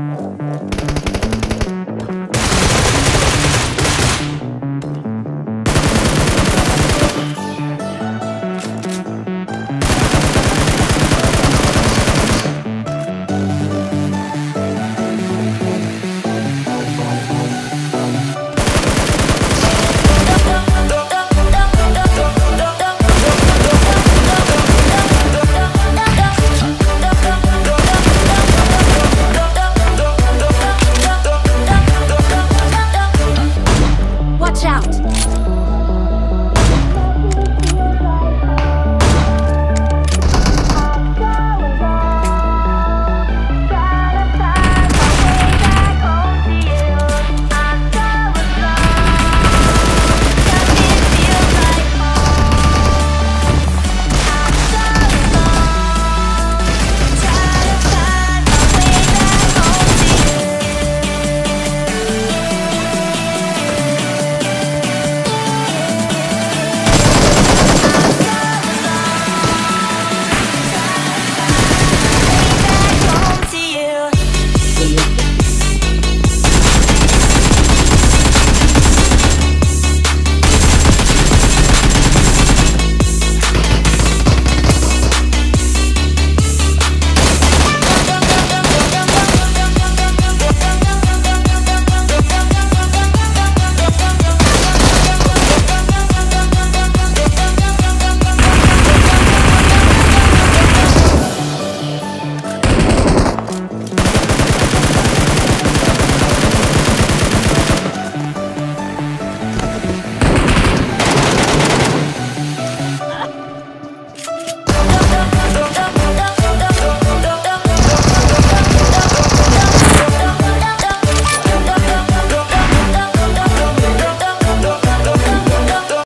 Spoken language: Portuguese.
Música